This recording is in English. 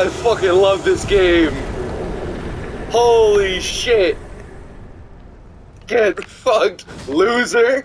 I fucking love this game. Holy shit. Get fucked, loser.